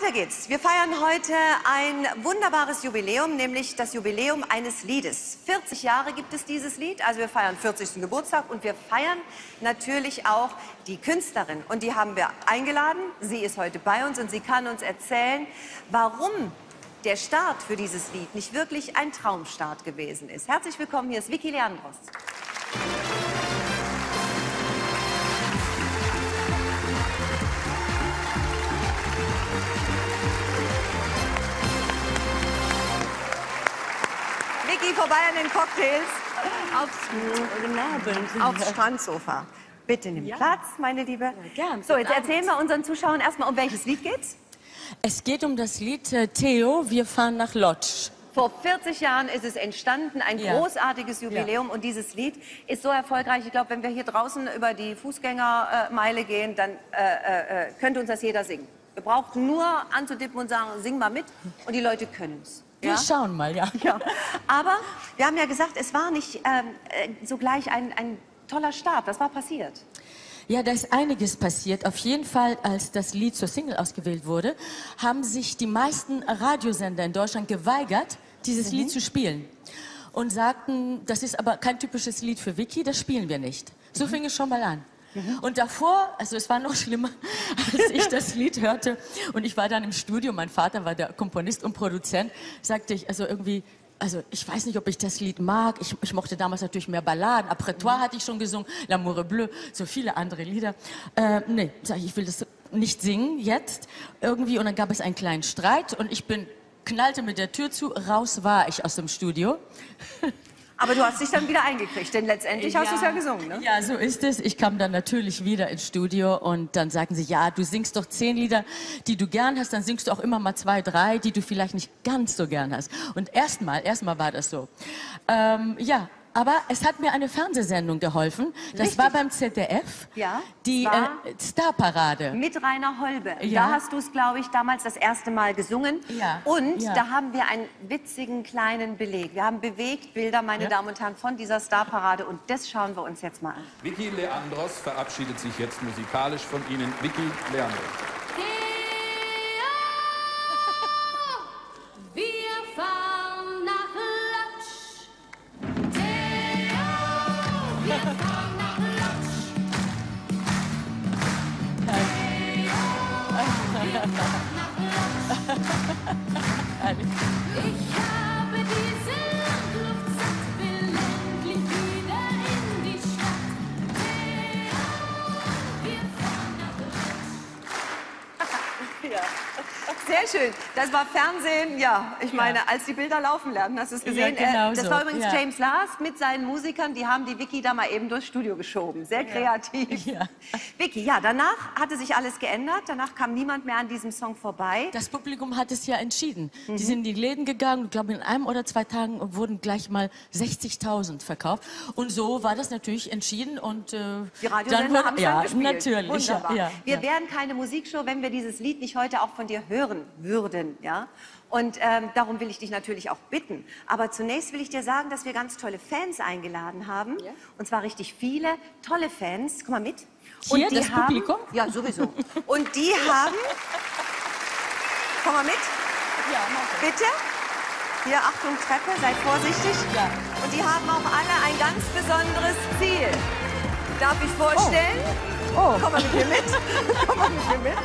weiter geht's. Wir feiern heute ein wunderbares Jubiläum, nämlich das Jubiläum eines Liedes. 40 Jahre gibt es dieses Lied, also wir feiern 40. Geburtstag und wir feiern natürlich auch die Künstlerin. Und die haben wir eingeladen. Sie ist heute bei uns und sie kann uns erzählen, warum der Start für dieses Lied nicht wirklich ein Traumstart gewesen ist. Herzlich willkommen, hier ist Vicky Leandros. Vorbei an den Cocktails. Aufs. Aufs Strandsofa. Bitte nimm Ja. Platz, meine Liebe. gern. So, jetzt erzählen wir unseren Zuschauern erstmal, um welches Lied geht's. Es geht um das Lied äh, Theo, wir fahren nach Lodz. Vor 40 Jahren ist es entstanden, ein Ja. großartiges Jubiläum und dieses Lied ist so erfolgreich. Ich glaube, wenn wir hier draußen über die Fußgängermeile gehen, dann äh, äh, könnte uns das jeder singen. Wir brauchen nur anzudippen und sagen, sing mal mit und die Leute können es. Wir schauen mal, ja. Ja. Aber wir haben ja gesagt, es war nicht ähm, äh, sogleich ein, ein toller Start. Was war passiert? Ja, da ist einiges passiert. Auf jeden Fall, als das Lied zur Single ausgewählt wurde, haben sich die meisten Radiosender in Deutschland geweigert, dieses Lied zu spielen. Und sagten, das ist aber kein typisches Lied für Vicky, das spielen wir nicht. So fing es schon mal an. Und davor, also es war noch schlimmer, als ich das Lied hörte und ich war dann im Studio, mein Vater war der Komponist und Produzent, sagte ich, also irgendwie, also ich weiß nicht, ob ich das Lied mag. Ich, ich mochte damals natürlich mehr Balladen. Après toi hatte ich schon gesungen, L'amour bleu, so viele andere Lieder. Äh, nee, sag ich, ich will das nicht singen jetzt irgendwie. Und dann gab es einen kleinen Streit und ich bin knallte mit der Tür zu, raus war ich aus dem Studio. Aber du hast dich dann wieder eingekriegt, denn letztendlich hast du es ja gesungen, ne? Ja, so ist es. Ich kam dann natürlich wieder ins Studio und dann sagten sie, ja, du singst doch zehn Lieder, die du gern hast, dann singst du auch immer mal zwei, drei, die du vielleicht nicht ganz so gern hast. Und erstmal, erstmal war das so. Ähm, ja, aber es hat mir eine Fernsehsendung geholfen. Das Richtig. war beim ZDF. Ja, Die äh, Starparade. Mit Rainer Holbe. Ja. Da hast du es, glaube ich, damals das erste Mal gesungen. Ja. Und Ja. da haben wir einen witzigen kleinen Beleg. Wir haben Bewegtbilder, meine Ja. Damen und Herren, von dieser Starparade. Und das schauen wir uns jetzt mal an. Vicky Leandros verabschiedet sich jetzt musikalisch von Ihnen. Vicky Leandros. Wir fahren Sehr schön. Das war Fernsehen, ja. Ich meine, als die Bilder laufen lernten, hast du es gesehen? Ja, genau Äh, das so, war übrigens ja. James Last mit seinen Musikern. Die haben die Vicky da mal eben durchs Studio geschoben. Sehr kreativ. Ja. Vicky, ja, danach hatte sich alles geändert. Danach kam niemand mehr an diesem Song vorbei. Das Publikum hat es ja entschieden. Mhm. Die sind in die Läden gegangen ich glaube, in einem oder zwei Tagen wurden gleich mal 60.000 verkauft. Und so war das natürlich entschieden und äh, Die Radiosender haben es ja, gespielt. natürlich. Wunderbar. Ja, ja, Wir ja. wären keine Musikshow, wenn wir dieses Lied nicht heute auch von dir hören würden. Ja? Und ähm, darum will ich dich natürlich auch bitten. Aber zunächst will ich dir sagen, dass wir ganz tolle Fans eingeladen haben. Und zwar richtig viele tolle Fans. Komm mal mit. Hier, Und die das haben, Publikum? Ja, sowieso. Und die haben... Komm mal mit. Ja, mach Bitte. Hier, Achtung, Treppe, seid vorsichtig. Ja. Und die haben auch alle ein ganz besonderes Ziel. Darf ich vorstellen? Oh. Komm mal mit mir mit. Komm mal mit mir mit.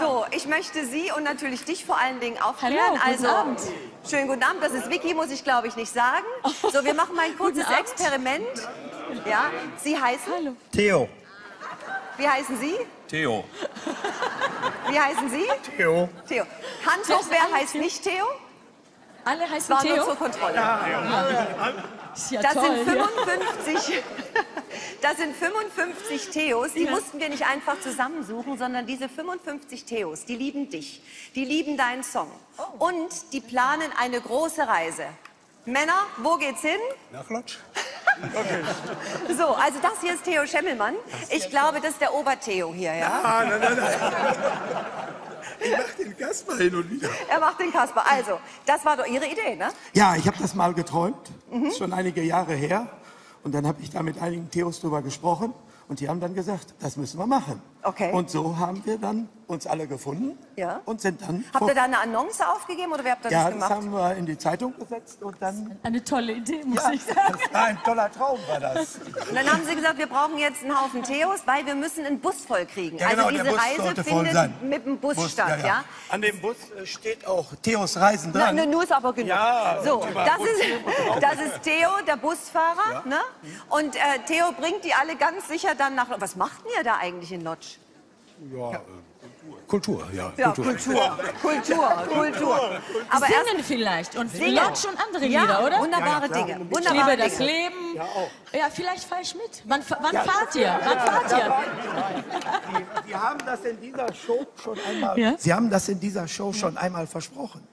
So, ich möchte Sie und natürlich dich vor allen Dingen aufklären. Hallo, guten also, Abend. schönen guten Abend. Das ist Vicky, muss ich glaube ich nicht sagen. So, wir machen mal ein kurzes. Experiment. Ja, Sie heißen? Hallo. Theo. Wie heißen Sie? Theo. Wie heißen Sie? Theo. Theo. Hand hoch, wer heißt Theo? nicht Theo? Alle heißen War nur Theo. zur Kontrolle. Ist ja Das toll. sind ja. 55, das sind 55 Theos, die Ja. mussten wir nicht einfach zusammensuchen, sondern diese 55 Theos, die lieben dich, die lieben deinen Song Oh. und die planen eine große Reise. Männer, wo geht's hin? Nach Lodz. So, also das hier ist Theo Schemmelmann. Ich glaube, das ist der Ober-Theo hier, ja? Ah, nein, nein, nein. Ich mach den mal hin und wieder. Er macht den Kasper. Also, das war doch Ihre Idee, ne? Ja, ich habe das mal geträumt. Ist schon einige Jahre her. Und dann habe ich da mit einigen Theos drüber gesprochen. Und die haben dann gesagt, das müssen wir machen. Okay. Und so haben wir dann uns alle gefunden Ja. und sind dann. Habt ihr da eine Annonce aufgegeben oder wer habt ihr ja, das das gemacht? haben wir in die Zeitung gesetzt und dann. Eine tolle Idee, muss Ja, ich sagen. das war ein toller Traum, war das. Und dann haben sie gesagt, wir brauchen jetzt einen Haufen Theos, weil wir müssen einen Bus voll kriegen. Ja, genau, also der diese Bus Reise sollte voll findet sein. mit dem Bus, Bus, statt, ja? An dem Bus äh, steht auch Theos Reisen Na, dran. ne, nur ist aber genug. Ja, so, das ist, das ist Theo, der Busfahrer. Ne? Und äh, Theo bringt die alle ganz sicher dann nach. Was macht denn ihr da eigentlich in Lodz? Ja, äh, Kultur, ja. Ja, Kultur. Kultur, Kultur. Aber erst Singen vielleicht und Singen. Lodge und andere ja, Lieder, oder? wunderbare Ja, ja, Dinge. klar. Ich Wunderbare liebe das Dinge. Leben. Ja, vielleicht fahre ich mit. Wann, wann fahrt ihr? Wann fahrt ihr? Die haben das in dieser Show schon einmal. Ja? Sie haben das in dieser Show schon einmal versprochen.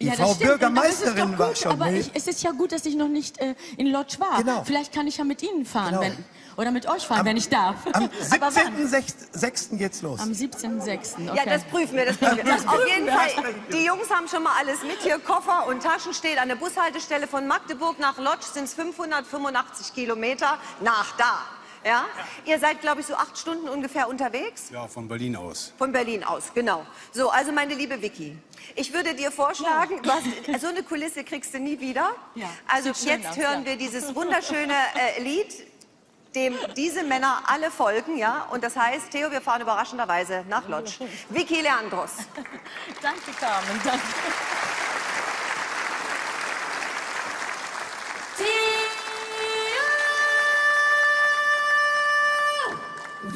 Die Ja, das Frau stimmt. Aber Bürgermeisterin es ist doch war gut, schon. Aber nee. ich, es ist ja gut, dass ich noch nicht äh, in Lodge war. Genau. Vielleicht kann ich ja mit Ihnen fahren, Genau. wenn, oder mit euch fahren, wenn ich darf. Am aber wann? 17.06. geht's los. Am 17.06. Okay. Ja, das prüfen wir, das prüfen wir. Auf prüfen jeden wir. Fall, die Jungs haben schon mal alles mit hier. Koffer und Taschen steht an der Bushaltestelle von Magdeburg nach Lodz sind es 585 Kilometer nach da. Ja? Ihr seid, glaube ich, so acht Stunden ungefähr unterwegs. Ja, von Berlin aus. Von Berlin aus, genau. So, also meine liebe Vicky, ich würde dir vorschlagen, du hast, so eine Kulisse kriegst du nie wieder. Ja, Also sieht schön jetzt aus, hören ja. wir dieses wunderschöne äh, Lied, dem diese Männer alle folgen, ja. Und das heißt, Theo, wir fahren überraschenderweise nach Lodz. Vicky Leandros. Danke, Carmen. Danke.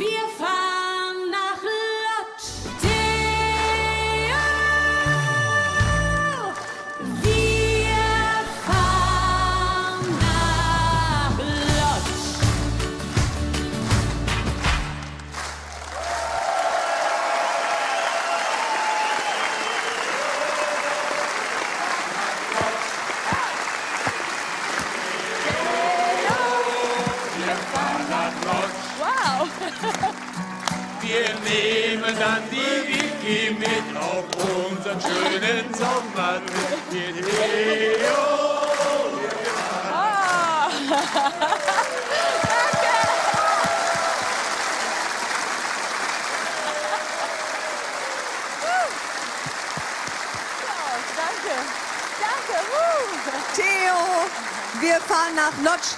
Wir fahren Wiki mit auf unseren schönen. Danke. Danke. Woo. Theo, wir fahren nach Lodz.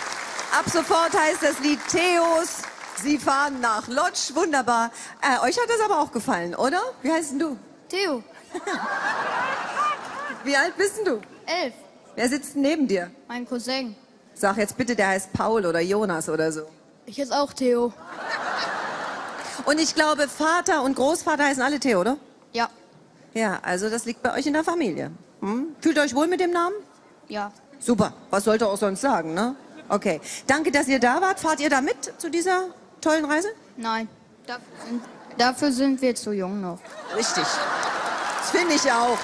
Ab sofort heißt das Lied Theos. Sie fahren nach Lodz. Wunderbar. Äh, euch hat das aber auch gefallen, oder? Wie heißt denn du? Theo, Wie alt bist denn du? elf. Wer sitzt denn neben dir? Mein Cousin. Sag jetzt bitte, der heißt Paul oder Jonas oder so. Ich heiße auch Theo. Und ich glaube, Vater und Großvater heißen alle Theo, oder? Ja. Ja, also das liegt bei euch in der Familie. Hm? Fühlt ihr euch wohl mit dem Namen? Ja. Super. Was sollte auch sonst sagen, ne? Okay. Danke, dass ihr da wart. Fahrt ihr da mit zu dieser tollen Reise? Nein. Dafür sind, dafür sind wir zu jung noch. Richtig. Das finde ich auch.